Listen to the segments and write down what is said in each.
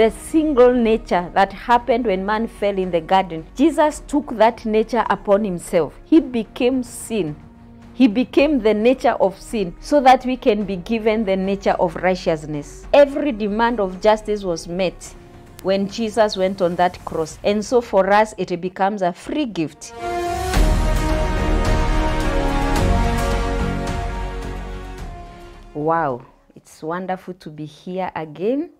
the single nature that happened when man fell in the garden. Jesus took that nature upon himself. He became sin. He became the nature of sin so that we can be given the nature of righteousness. Every demand of justice was met when Jesus went on that cross. And so for us, it becomes a free gift. Wow, it's wonderful to be here again.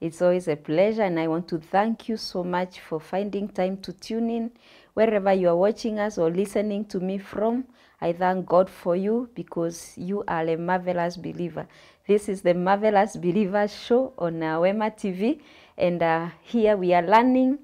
It's always a pleasure, and I want to thank you so much for finding time to tune in wherever you are watching us or listening to me from. I thank God for you because you are a marvelous believer. This is the Marvelous Believer Show on Awema Wema TV, and uh, here we are learning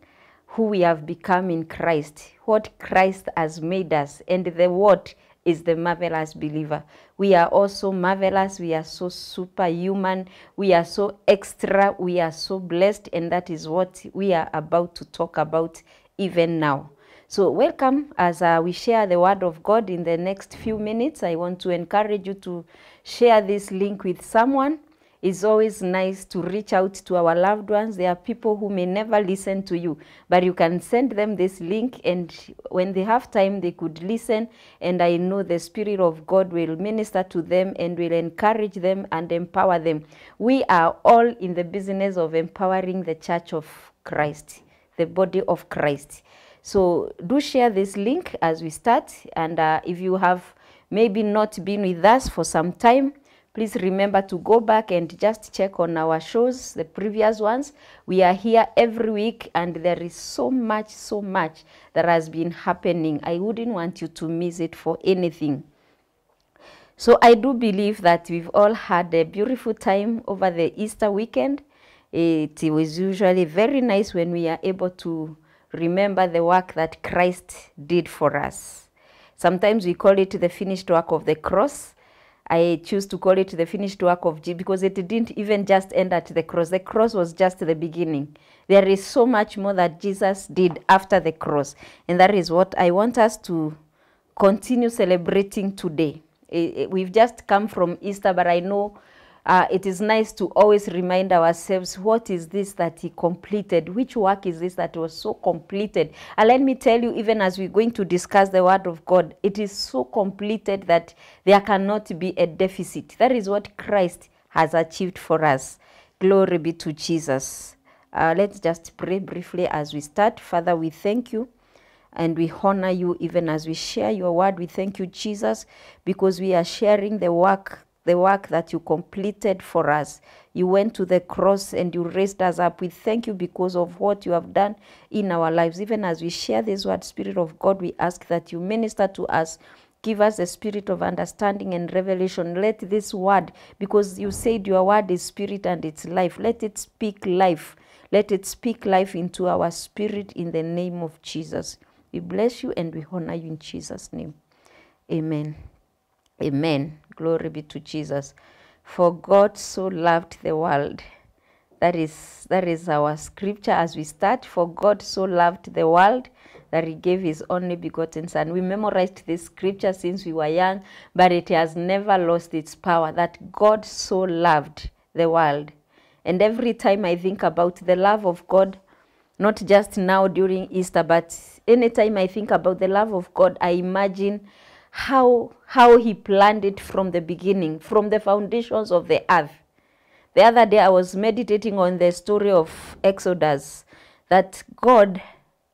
who we have become in Christ, what Christ has made us, and the what is the marvelous believer. We are also marvelous. We are so superhuman. We are so extra. We are so blessed. And that is what we are about to talk about even now. So, welcome as uh, we share the word of God in the next few minutes. I want to encourage you to share this link with someone. It's always nice to reach out to our loved ones. There are people who may never listen to you, but you can send them this link, and when they have time, they could listen. And I know the Spirit of God will minister to them and will encourage them and empower them. We are all in the business of empowering the church of Christ, the body of Christ. So do share this link as we start. And uh, if you have maybe not been with us for some time, please remember to go back and just check on our shows, the previous ones. We are here every week, and there is so much, so much that has been happening. I wouldn't want you to miss it for anything. So I do believe that we've all had a beautiful time over the Easter weekend. It was usually very nice when we are able to remember the work that Christ did for us. Sometimes we call it the finished work of the cross. I choose to call it the finished work of Jesus because it didn't even just end at the cross. The cross was just the beginning. There is so much more that Jesus did after the cross. And that is what I want us to continue celebrating today. Eh, eh, We've just come from Easter, but I know uh, it is nice to always remind ourselves what is this that he completed? Which work is this that was so completed? And let me tell you even as we're going to discuss the word of god it is so completed that there cannot be a deficit. That is what christ has achieved for us. Glory be to jesus. Uh, let's just pray briefly as we start. Father we thank you and we honor you even as we share your word. We thank you, Jesus, because we are sharing the work, the work that you completed for us. You went to the cross and you raised us up. We thank you because of what you have done in our lives. Even as we share this word, Spirit of God, we ask that you minister to us. Give us a spirit of understanding and revelation. Let this word, because you said your word is spirit and it's life, let it speak life. Let it speak life into our spirit in the name of Jesus. We bless you and we honor you in Jesus' name. Amen. Amen. Glory be to Jesus. For God so loved the world. That is that is our scripture as we start. For God so loved the world that he gave his only begotten son. We memorized this scripture since we were young, but it has never lost its power that God so loved the world. And every time I think about the love of God, not just now during Easter, but anytime I think about the love of God, I imagine how how he planned it from the beginning, from the foundations of the earth. The other day I was meditating on the story of Exodus, that God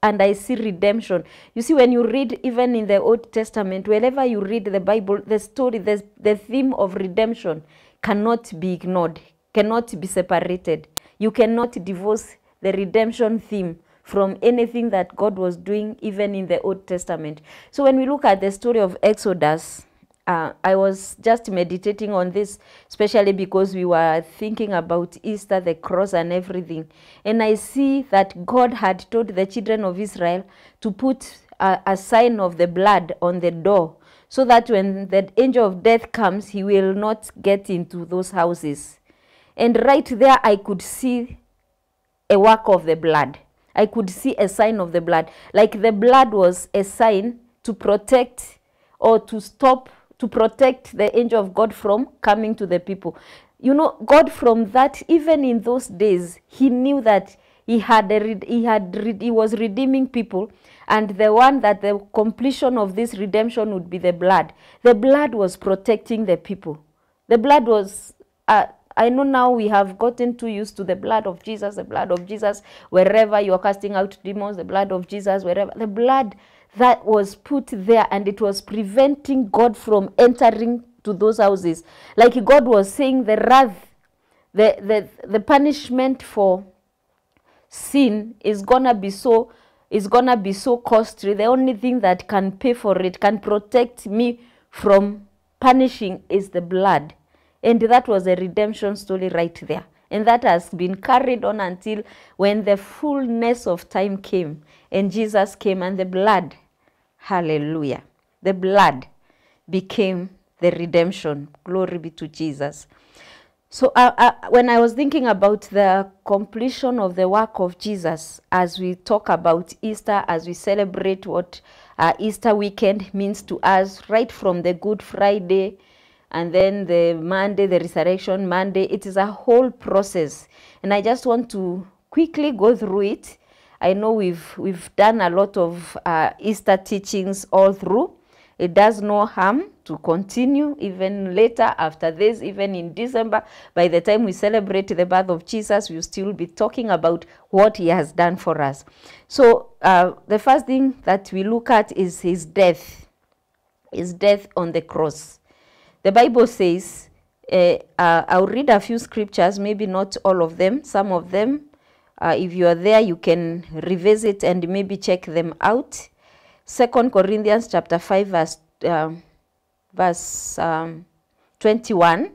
and I see redemption. You see, when you read even in the Old Testament, wherever you read the Bible, the story, the, the theme of redemption cannot be ignored, cannot be separated. You cannot divorce the redemption theme from anything that God was doing, even in the Old Testament. So when we look at the story of Exodus, uh, I was just meditating on this, especially because we were thinking about Easter, the cross, and everything. And I see that God had told the children of Israel to put a, a sign of the blood on the door so that when the angel of death comes, he will not get into those houses. And right there, I could see a work of the blood. I could see a sign of the blood. Like the blood was a sign to protect or to stop to protect the angel of God from coming to the people. You know, God from that, even in those days, he knew that he had a he had he was redeeming people and the one that the completion of this redemption would be the blood the blood was protecting the people the blood was uh, I know now we have gotten too used to the blood of Jesus, the blood of Jesus, wherever you are casting out demons, the blood of Jesus, wherever. The blood that was put there and it was preventing God from entering to those houses. Like God was saying, the wrath, the, the, the punishment for sin is gonna be so is gonna be so costly the only thing that can pay for it can protect me from punishing is the blood and that was a redemption story right there. And that has been carried on until when the fullness of time came and jesus came and the blood hallelujah the blood became the redemption. Glory be to jesus. So uh, uh, when I was thinking about the completion of the work of Jesus, as we talk about Easter, as we celebrate what uh, Easter weekend means to us, right from the Good Friday and then the Monday, the Resurrection Monday, it is a whole process. And I just want to quickly go through it. I know we've we've done a lot of uh, Easter teachings all through. It does no harm to continue even later after this, even in December. By the time we celebrate the birth of Jesus, we'll still be talking about what he has done for us. So, uh, the first thing that we look at is his death, his death on the cross. The Bible says, uh, uh, I'll read a few scriptures, maybe not all of them, some of them. Uh, if you are there, you can revisit and maybe check them out. Second Corinthians chapter 5 verse um, verse um, 21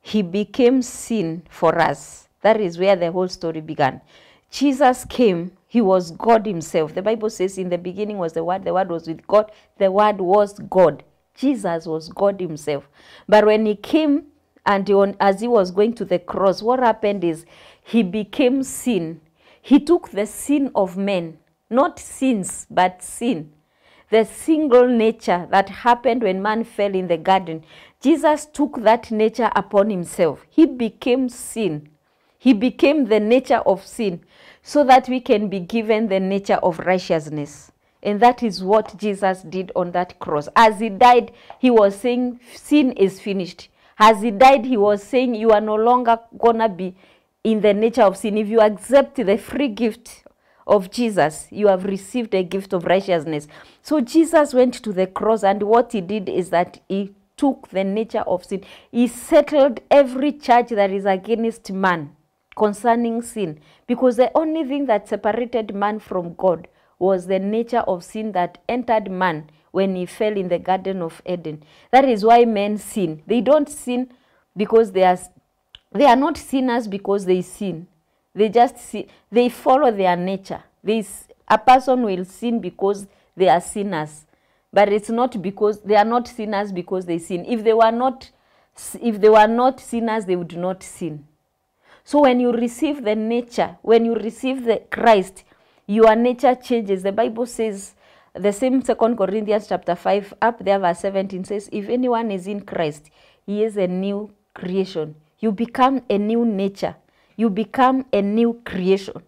he became sin for us. That is where the whole story began. Jesus came. He was God himself. The bible says in the beginning was the word. The word was with God. The word was God Jesus was God himself. But when he came and on, as he was going to the cross what happened is he became sin. He took the sin of men not sins but sin. The single nature that happened when man fell in the garden. Jesus took that nature upon himself. He became sin. He became the nature of sin so that we can be given the nature of righteousness and that is what jesus did on that cross as he died he was saying sin is finished as he died he was saying you are no longer gonna be in the nature of sin if you accept the free gift of Jesus, you have received a gift of righteousness. So Jesus went to the cross, and what he did is that he took the nature of sin. He settled every charge that is against man concerning sin, because the only thing that separated man from God was the nature of sin that entered man when he fell in the Garden of Eden. That is why men sin. They don't sin because they are they are not sinners because they sin they just see they follow their nature this a person will sin because they are sinners but it's not because they are not sinners because they sin if they were not if they were not sinners they would not sin so when you receive the nature when you receive the christ your nature changes the bible says the same second corinthians chapter 5 up there verse 17 says if anyone is in christ he is a new creation you become a new nature you become a new creation.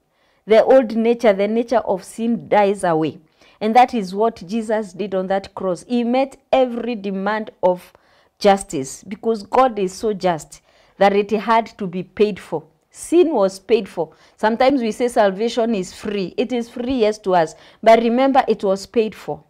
The old nature, the nature of sin dies away. And that is what Jesus did on that cross. He met every demand of justice because God is so just that it had to be paid for. Sin was paid for. Sometimes we say salvation is free. It is free, yes, to us. But remember, it was paid for.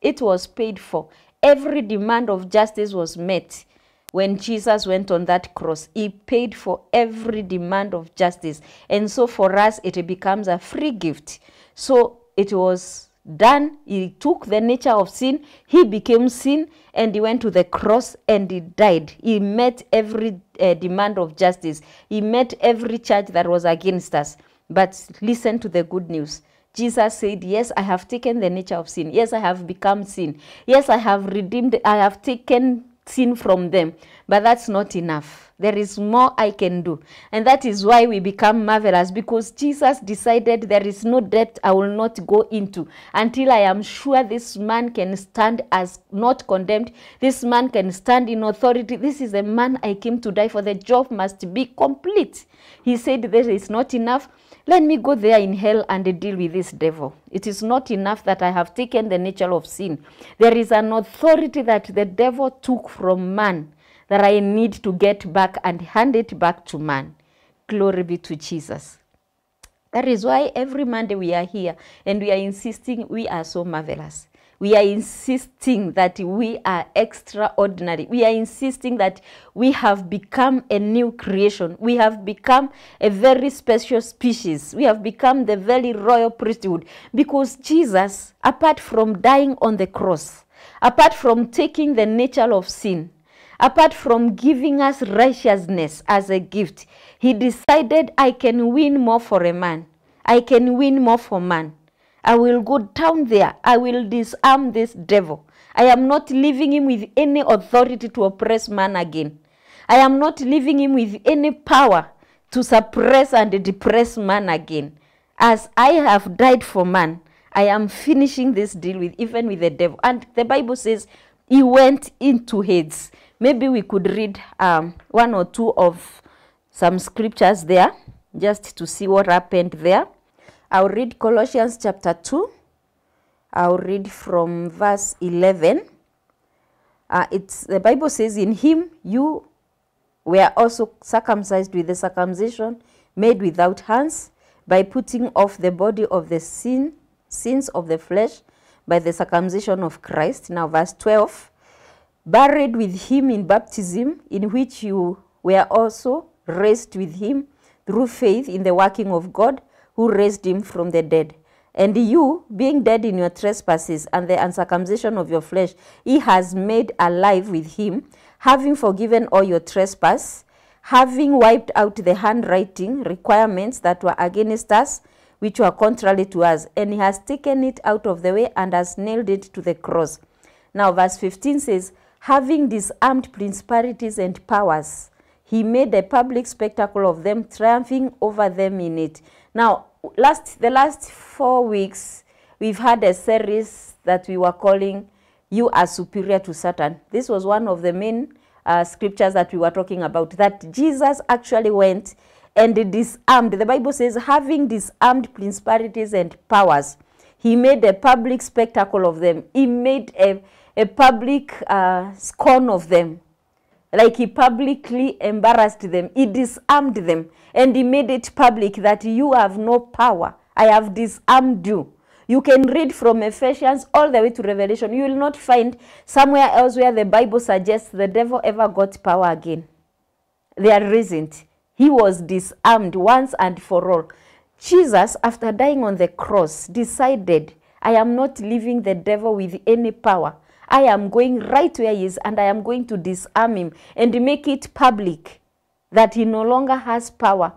It was paid for. Every demand of justice was met when Jesus went on that cross. He paid for every demand of justice. And so for us, it becomes a free gift. So it was done. He took the nature of sin, he became sin, and he went to the cross and he died. He met every uh, demand of justice, he met every charge that was against us. But listen to the good news. Jesus said, Yes, I have taken the nature of sin. Yes, I have become sin. Yes, I have redeemed, I have taken sin from them. But that's not enough. There is more I can do. And that is why we become marvelous because Jesus decided there is no depth I will not go into until I am sure this man can stand as not condemned. This man can stand in authority. This is a man I came to die for. The job must be complete. He said there is not enough. Let me go there in hell and deal with this devil. It is not enough that I have taken the nature of sin. There is an authority that the devil took from man that I need to get back and hand it back to man. Glory be to Jesus. That is why every Monday we are here and we are insisting we are so marvelous. We are insisting that we are extraordinary. We are insisting that we have become a new creation. We have become a very special species. We have become the very royal priesthood because Jesus, apart from dying on the cross, apart from taking the nature of sin, apart from giving us righteousness as a gift, he decided I can win more for a man. I can win more for man. I will go down there. I will disarm this devil. I am not leaving him with any authority to oppress man again. I am not leaving him with any power to suppress and depress man again. As I have died for man, I am finishing this deal with even with the devil. And the Bible says he went into Hades. Maybe we could read um, one or two of some scriptures there just to see what happened there. I'll read Colossians chapter 2. I'll read from verse 11. Uh, it's the Bible says, In him you were also circumcised with the circumcision made without hands, by putting off the body of the sin, sins of the flesh by the circumcision of Christ. Now, verse 12 buried with him in baptism, in which you were also raised with him through faith in the working of God who raised him from the dead. And you, being dead in your trespasses and the uncircumcision of your flesh, he has made alive with him, having forgiven all your trespass, having wiped out the handwriting requirements that were against us, which were contrary to us, and he has taken it out of the way and has nailed it to the cross. Now, verse 15 says, having disarmed principalities and powers, he made a public spectacle of them, triumphing over them in it. Now, last the last four weeks, we've had a series that we were calling "You Are Superior to Satan." This was one of the main uh, scriptures that we were talking about. That Jesus actually went and disarmed. The Bible says, having disarmed principalities and powers, he made a public spectacle of them. He made a a public uh, scorn of them. Like he publicly embarrassed them, he disarmed them, and he made it public that you have no power. I have disarmed you. You can read from Ephesians all the way to Revelation. You will not find somewhere else where the Bible suggests the devil ever got power again. There isn't. He was disarmed once and for all. Jesus, after dying on the cross, decided, I am not leaving the devil with any power. I am going right where he is and I am going to disarm him and make it public that he no longer has power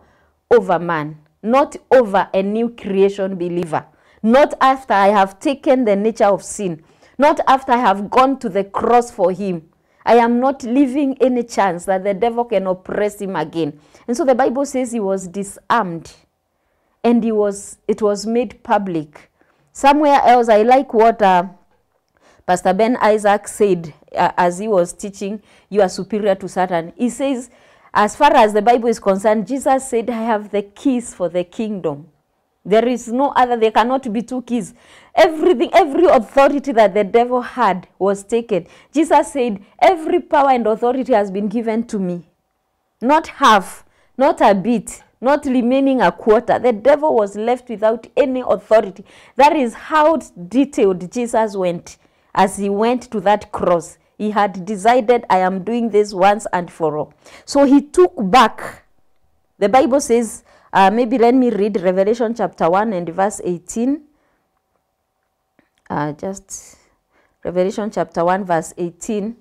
over man, not over a new creation believer, not after I have taken the nature of sin, not after I have gone to the cross for him. I am not leaving any chance that the devil can oppress him again. And so the Bible says he was disarmed and he was it was made public. Somewhere else, I like what uh, Pastor Ben Isaac said uh, as he was teaching, You are superior to Satan. He says, as far as the Bible is concerned, Jesus said, I have the keys for the kingdom. There is no other, there cannot be two keys. Everything, every authority that the devil had was taken. Jesus said, Every power and authority has been given to me. Not half, not a bit, not remaining a quarter. The devil was left without any authority. That is how detailed Jesus went as he went to that cross. He had decided, I am doing this once and for all. So he took back. The Bible says, uh, maybe let me read Revelation chapter 1 and verse 18. Uh, just Revelation chapter 1, verse 18.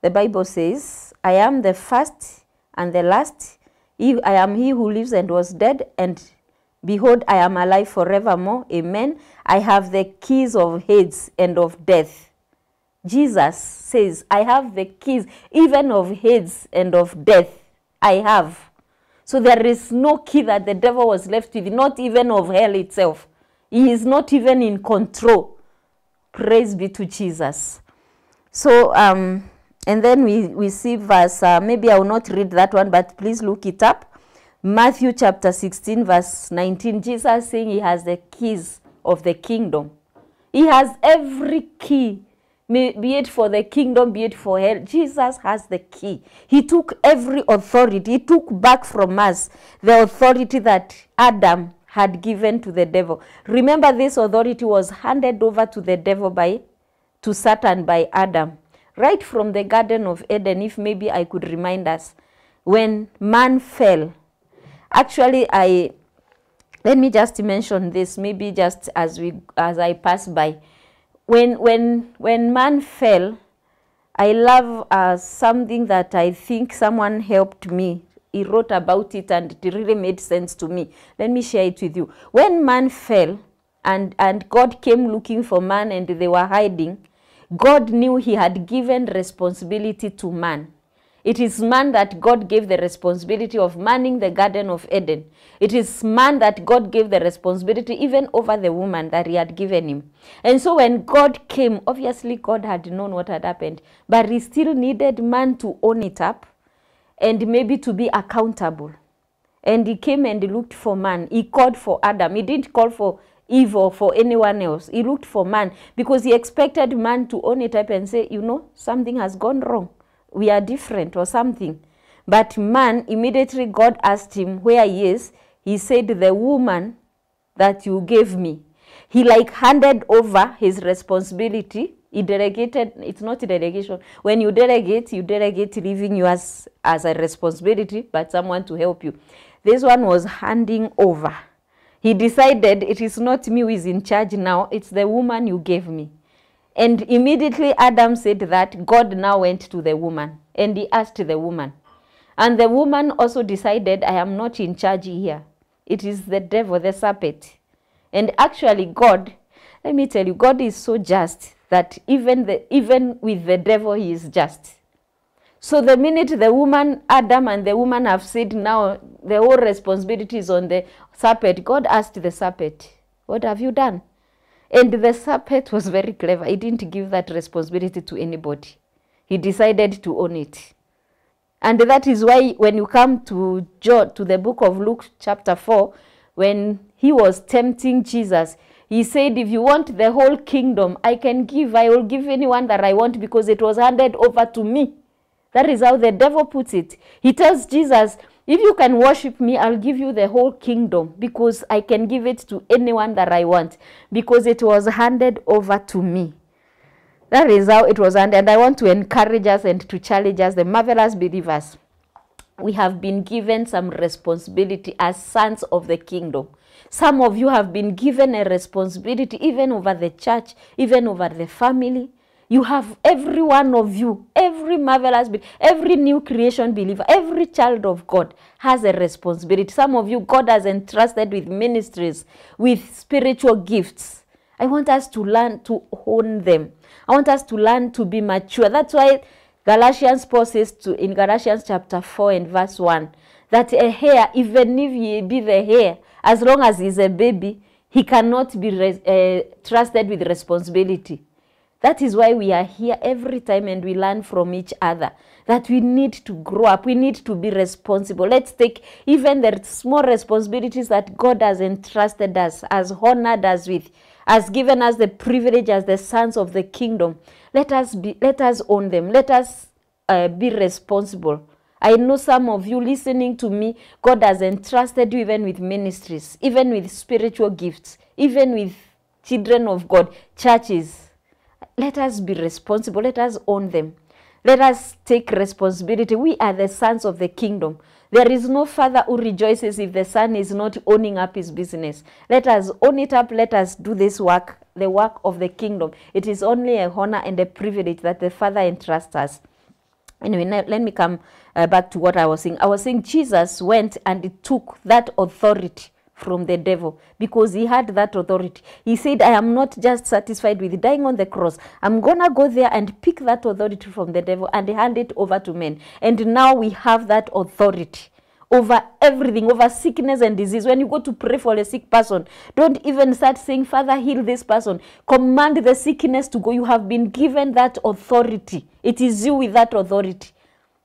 The Bible says, I am the first and the last. I am he who lives and was dead, and behold, I am alive forevermore. Amen. I have the keys of Hades and of death. Jesus says, I have the keys even of Hades and of death. I have. So there is no key that the devil was left with, not even of hell itself. He is not even in control. Praise be to Jesus. So, um, and then we, we see verse, uh, maybe I will not read that one, but please look it up. Matthew chapter 16, verse 19. Jesus saying he has the keys of the kingdom. He has every key, be it for the kingdom, be it for hell. Jesus has the key. He took every authority, he took back from us the authority that Adam had given to the devil. Remember, this authority was handed over to the devil by, to Satan by Adam. Right from the Garden of Eden, if maybe I could remind us, when man fell, actually, I let me just mention this, maybe just as we as I pass by. When when when man fell, I love uh, something that I think someone helped me he wrote about it and it really made sense to me. Let me share it with you. When man fell and, and God came looking for man and they were hiding, God knew he had given responsibility to man. It is man that God gave the responsibility of manning the Garden of Eden. It is man that God gave the responsibility even over the woman that he had given him. And so when God came, obviously God had known what had happened, but he still needed man to own it up and maybe to be accountable. And he came and he looked for man. He called for Adam. He didn't call for Eve or for anyone else. He looked for man because he expected man to own it up and say, you know, something has gone wrong. We are different or something. But man, immediately God asked him where he is. He said, the woman that you gave me. He like handed over his responsibility he delegated, it's not delegation. When you delegate, you delegate leaving you as, as a responsibility, but someone to help you. This one was handing over. He decided it is not me who is in charge now, it's the woman you gave me. And immediately Adam said that God now went to the woman and he asked the woman. And the woman also decided, I am not in charge here. It is the devil, the serpent. And actually, God, let me tell you, God is so just that even, the, even with the devil he is just. So the minute the woman, Adam and the woman have said now the whole responsibility is on the serpent, God asked the serpent, what have you done? And the serpent was very clever. He didn't give that responsibility to anybody. He decided to own it. And that is why when you come to John, to the book of Luke chapter 4, when he was tempting Jesus, he said, if you want the whole kingdom, I can give, I will give anyone that I want because it was handed over to me. That is how the devil puts it. He tells Jesus, if you can worship me, I'll give you the whole kingdom because I can give it to anyone that I want because it was handed over to me. That is how it was handed. And I want to encourage us and to challenge us, the marvelous believers. We have been given some responsibility as sons of the kingdom. Some of you have been given a responsibility even over the church, even over the family. You have every one of you, every marvelous, every new creation believer, every child of God has a responsibility. Some of you, God has entrusted with ministries, with spiritual gifts. I want us to learn to hone them. I want us to learn to be mature. That's why Galatians Paul says to, in Galatians chapter 4 and verse 1 that a heir, even if ye be the heir, as long as he's a baby, he cannot be uh, trusted with responsibility. That is why we are here every time and we learn from each other that we need to grow up. We need to be responsible. Let's take even the small responsibilities that God has entrusted us, has honored us with, has given us the privilege as the sons of the kingdom. Let us be, let us own them. Let us uh, be responsible. I know some of you listening to me, God has entrusted you even with ministries, even with spiritual gifts, even with children of God, churches. Let us be responsible. Let us own them. Let us take responsibility. We are the sons of the kingdom. There is no father who rejoices if the son is not owning up his business. Let us own it up. Let us do this work, the work of the kingdom. It is only a honor and a privilege that the father entrusts us. Anyway, let me come uh, back to what I was saying. I was saying Jesus went and took that authority from the devil because he had that authority. He said, I am not just satisfied with dying on the cross. I'm going to go there and pick that authority from the devil and hand it over to men. And now we have that authority over everything, over sickness and disease. When you go to pray for a sick person, don't even start saying, Father, heal this person. Command the sickness to go. You have been given that authority. It is you with that authority.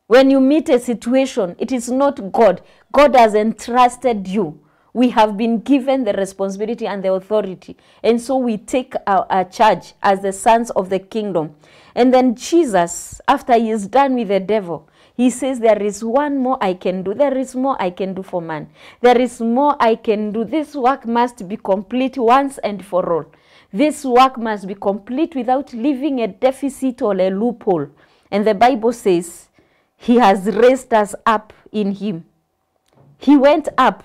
When you meet a situation, it is not God. God has entrusted you. We have been given the responsibility and the authority. And so we take our, our charge as the sons of the kingdom. And then Jesus, after he is done with the devil, he says, There is one more I can do. There is more I can do for man. There is more I can do. This work must be complete once and for all. This work must be complete without leaving a deficit or a loophole. And the Bible says, He has raised us up in Him. He went up.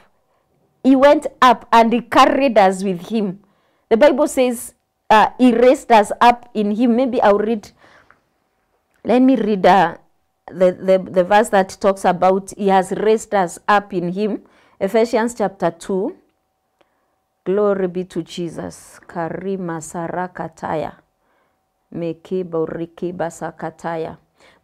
He went up and He carried us with Him. The Bible says, uh, He raised us up in Him. Maybe I'll read. Let me read uh, the, the, the verse that talks about he has raised us up in him. Ephesians chapter 2. Glory be to Jesus. Karima sarakataya.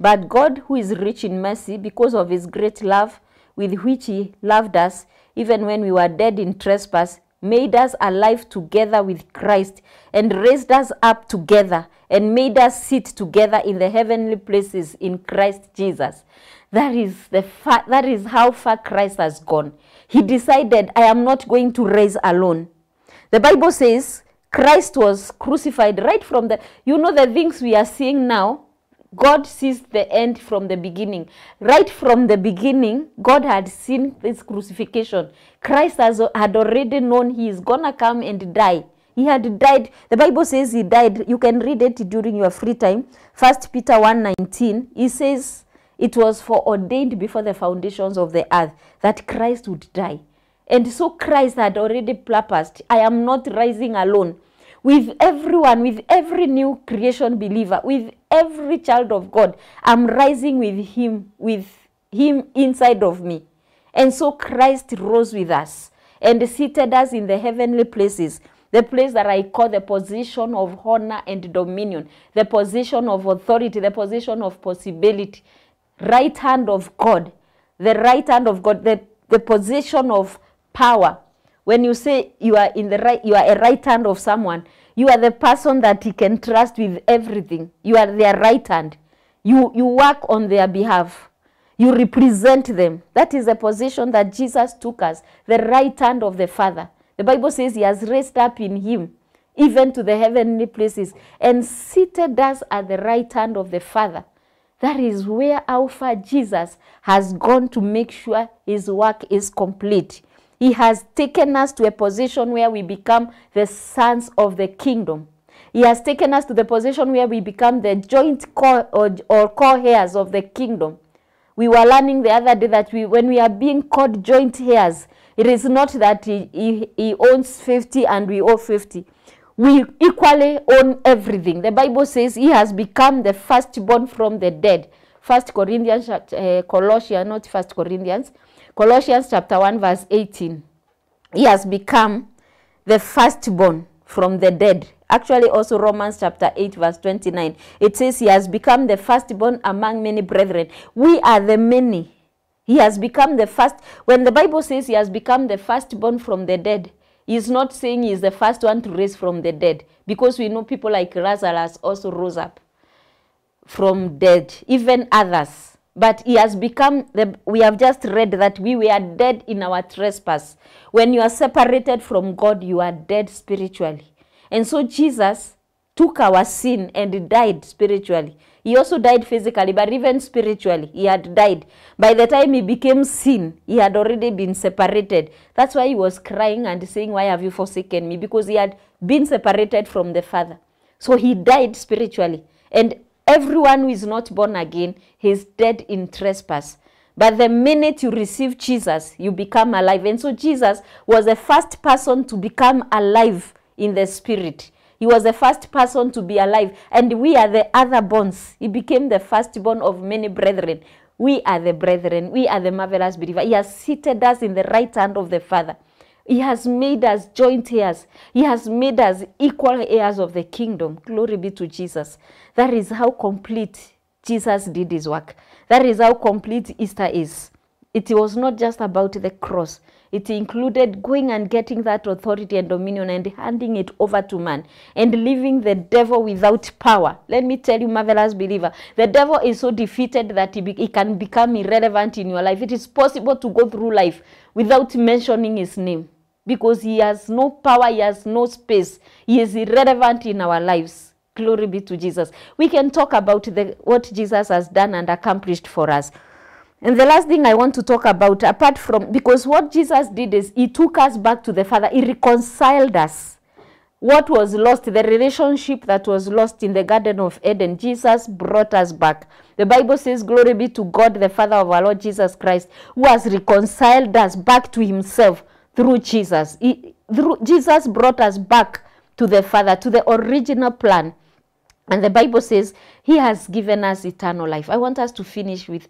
But God, who is rich in mercy, because of his great love with which he loved us, even when we were dead in trespass, made us alive together with Christ and raised us up together and made us sit together in the heavenly places in Christ Jesus. That is the fa- that is how far Christ has gone. He decided I am not going to raise alone. The Bible says Christ was crucified right from the you know the things we are seeing now God sees the end from the beginning. Right from the beginning, God had seen this crucifixion. Christ has, had already known he is going to come and die. He had died. The Bible says he died. You can read it during your free time. First Peter 1.19, he says it was foreordained before the foundations of the earth that Christ would die. And so Christ had already purposed, I am not rising alone with everyone, with every new creation believer, with every child of God. I'm rising with Him, with Him inside of me. And so Christ rose with us and seated us in the heavenly places, the place that I call the position of honor and dominion, the position of authority, the position of possibility, right hand of God, the right hand of God, the, the position of power. When you say you are in the right, you are a right hand of someone, you are the person that he can trust with everything. You are their right hand. You, you work on their behalf. You represent them. That is the position that Jesus took us, the right hand of the Father. The Bible says he has raised up in him, even to the heavenly places, and seated us at the right hand of the Father. That is where Father Jesus has gone to make sure his work is complete. He has taken us to a position where we become the sons of the kingdom. He has taken us to the position where we become the joint core or, or core heirs of the kingdom. We were learning the other day that we, when we are being called joint heirs, it is not that he, he, he owns 50 and we owe 50. We equally own everything. The Bible says he has become the firstborn from the dead. First Corinthians, uh, Colossians, not First Corinthians. Colossians chapter 1 verse 18. He has become the firstborn from the dead. Actually, also Romans chapter 8 verse 29. It says he has become the firstborn among many brethren. We are the many. He has become the first. When the Bible says he has become the firstborn from the dead, he's not saying he's the first one to raise from the dead. Because we know people like Lazarus also rose up from dead, even others but he has become the we have just read that we were dead in our trespass. When you are separated from god you are dead spiritually. And so jesus took our sin and died spiritually. He also died physically but even spiritually he had died. By the time he became sin he had already been separated. That's why he was crying and saying why have you forsaken me? Because he had been separated from the father. So he died spiritually. And Everyone who is not born again is dead in trespass. But the minute you receive Jesus, you become alive. And so Jesus was the first person to become alive in the spirit. He was the first person to be alive. And we are the other bones. He became the firstborn of many brethren. We are the brethren. We are the marvelous believer. He has seated us in the right hand of the Father. He has made us joint heirs. He has made us equal heirs of the kingdom. Glory be to Jesus. That is how complete Jesus did his work. That is how complete Easter is. It was not just about the cross. It included going and getting that authority and dominion and handing it over to man and leaving the devil without power. Let me tell you, marvelous believer, the devil is so defeated that he, be- he can become irrelevant in your life. It is possible to go through life without mentioning his name because he has no power, he has no space. He is irrelevant in our lives. Glory be to Jesus. We can talk about the, what Jesus has done and accomplished for us. And the last thing I want to talk about, apart from, because what Jesus did is he took us back to the Father, he reconciled us. What was lost, the relationship that was lost in the Garden of Eden, Jesus brought us back. The Bible says, Glory be to God, the Father of our Lord Jesus Christ, who has reconciled us back to himself through Jesus. He, through, Jesus brought us back to the Father, to the original plan. And the Bible says he has given us eternal life. I want us to finish with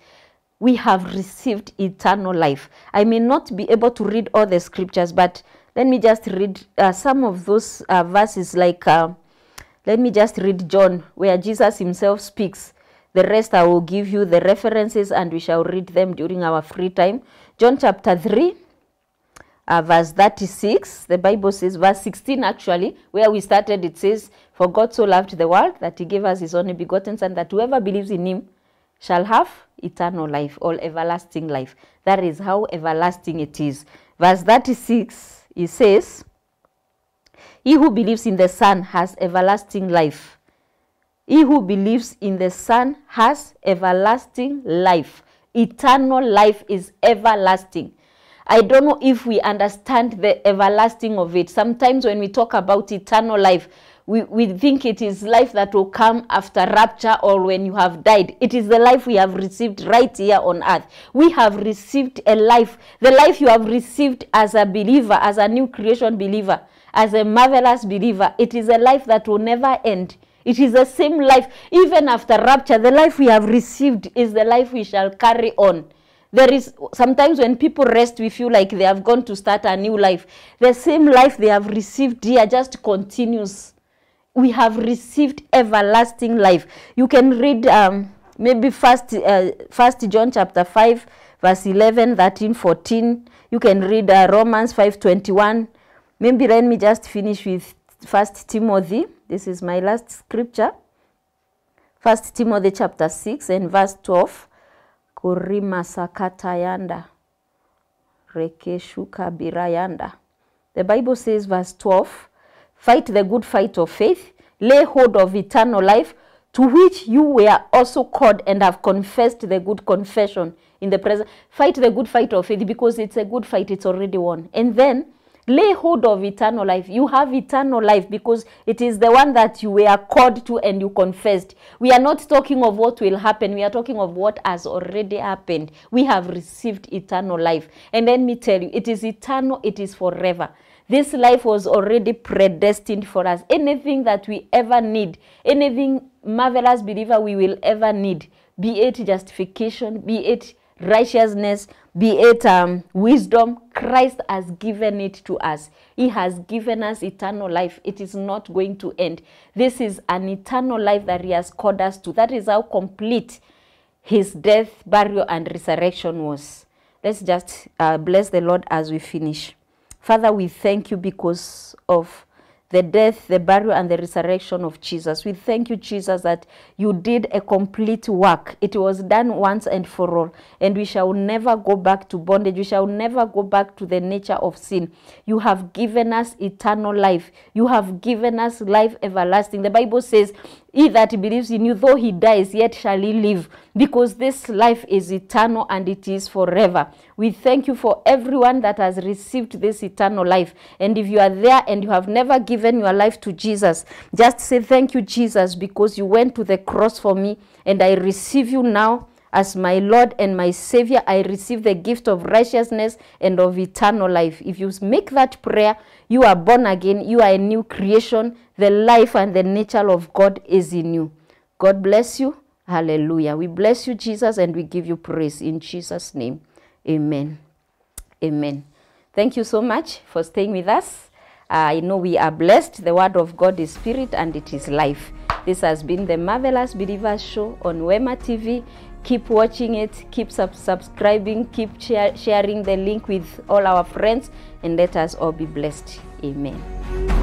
we have received eternal life. I may not be able to read all the scriptures, but let me just read uh, some of those uh, verses like uh, let me just read John where Jesus himself speaks. The rest I will give you the references and we shall read them during our free time. John chapter 3 uh, verse 36 the bible says verse 16 actually where we started it says for god so loved the world that he gave us his only begotten son that whoever believes in him shall have eternal life or everlasting life. That is how everlasting it is. Verse 36 it says he who believes in the son has everlasting life. He who believes in the son has everlasting life. Eternal life is everlasting I don't know if we understand the everlasting of it. Sometimes when we talk about eternal life, we, we think it is life that will come after rapture or when you have died. It is the life we have received right here on earth. We have received a life, the life you have received as a believer, as a new creation believer, as a marvelous believer. It is a life that will never end. It is the same life, even after rapture. The life we have received is the life we shall carry on there is sometimes when people rest we feel like they have gone to start a new life. The same life they have received here just continues. We have received everlasting life. You can read um, maybe first uh, first john chapter 5 verse 11 13 14 you can read uh, romans 5 21 maybe let me just finish with first timothy. This is my last scripture. First timothy chapter 6 and verse 12 kurima sakatayanda rekeshuka birayanda the bible says verse 12 fight the good fight of faith lay hold of eternal life to which you were also called and have confessed the good confession in the present fight the good fight of faith because it's a good fight it's already won. And then lay hold of eternal life. You have eternal life because it is the one that you were called to and you confessed. We are not talking of what will happen. We are talking of what has already happened. We have received eternal life. And let me tell you it is eternal. It is forever. This life was already predestined for us. Anything that we ever need anything marvelous believer we will ever need be it justification be it righteousness, be it um, wisdom, Christ has given it to us. He has given us eternal life. It is not going to end. This is an eternal life that He has called us to. That is how complete His death, burial, and resurrection was. Let's just uh, bless the Lord as we finish. Father, we thank you because of the death, the burial, and the resurrection of Jesus. We thank you, Jesus, that you did a complete work. It was done once and for all, and we shall never go back to bondage. We shall never go back to the nature of sin. You have given us eternal life. You have given us life everlasting. The Bible says, He that believes in you, though he dies, yet shall he live, because this life is eternal and it is forever. We thank you for everyone that has received this eternal life. And if you are there and you have never given your life to Jesus, just say, Thank you, Jesus, because you went to the cross for me, and I receive you now as my Lord and my Savior. I receive the gift of righteousness and of eternal life. If you make that prayer, you are born again, you are a new creation. The life and the nature of God is in you. God bless you. Hallelujah. We bless you, Jesus, and we give you praise in Jesus' name. Amen. Amen. Thank you so much for staying with us. Uh, I know we are blessed. The word of God is spirit and it is life. This has been the Marvelous Believers Show on Wema TV. Keep watching it, keep sub- subscribing, keep sharing the link with all our friends, and let us all be blessed. Amen.